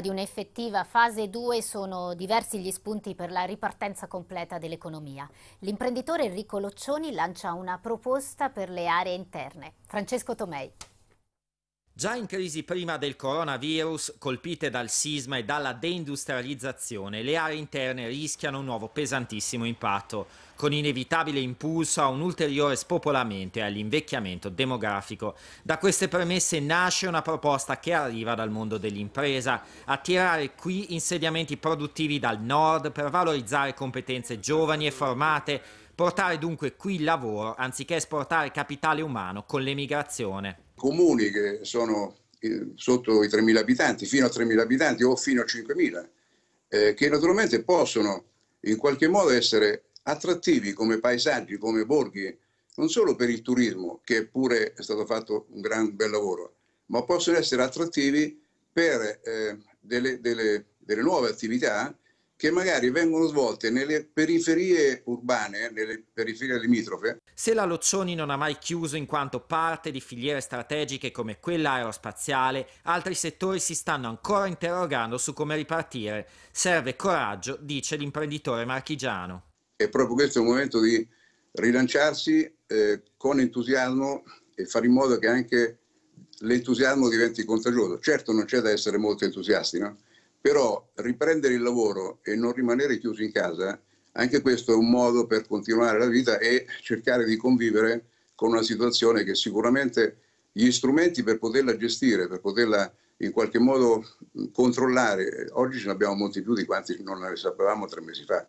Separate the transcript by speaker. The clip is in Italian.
Speaker 1: di un'effettiva fase 2 sono diversi gli spunti per la ripartenza completa dell'economia. L'imprenditore Enrico Loccioni lancia una proposta per le aree interne. Francesco Tomei.
Speaker 2: Già in crisi prima del coronavirus, colpite dal sisma e dalla deindustrializzazione, le aree interne rischiano un nuovo pesantissimo impatto, con inevitabile impulso a un ulteriore spopolamento e all'invecchiamento demografico. Da queste premesse nasce una proposta che arriva dal mondo dell'impresa, attirare qui insediamenti produttivi dal nord per valorizzare competenze giovani e formate, portare dunque qui il lavoro anziché esportare capitale umano con l'emigrazione
Speaker 3: comuni che sono eh, sotto i 3.000 abitanti, fino a 3.000 abitanti o fino a 5.000, eh, che naturalmente possono in qualche modo essere attrattivi come paesaggi, come borghi, non solo per il turismo, che pure è stato fatto un gran bel lavoro, ma possono essere attrattivi per eh, delle, delle, delle nuove attività che magari vengono svolte nelle periferie urbane, nelle periferie limitrofe.
Speaker 2: Se la Loccioni non ha mai chiuso in quanto parte di filiere strategiche come quella aerospaziale, altri settori si stanno ancora interrogando su come ripartire. Serve coraggio, dice l'imprenditore marchigiano.
Speaker 3: È proprio questo il momento di rilanciarsi eh, con entusiasmo e fare in modo che anche l'entusiasmo diventi contagioso. Certo non c'è da essere molto entusiasti, no? Però riprendere il lavoro e non rimanere chiusi in casa, anche questo è un modo per continuare la vita e cercare di convivere con una situazione che sicuramente gli strumenti per poterla gestire, per poterla in qualche modo controllare, oggi ce ne abbiamo molti più di quanti non ne sapevamo tre mesi fa.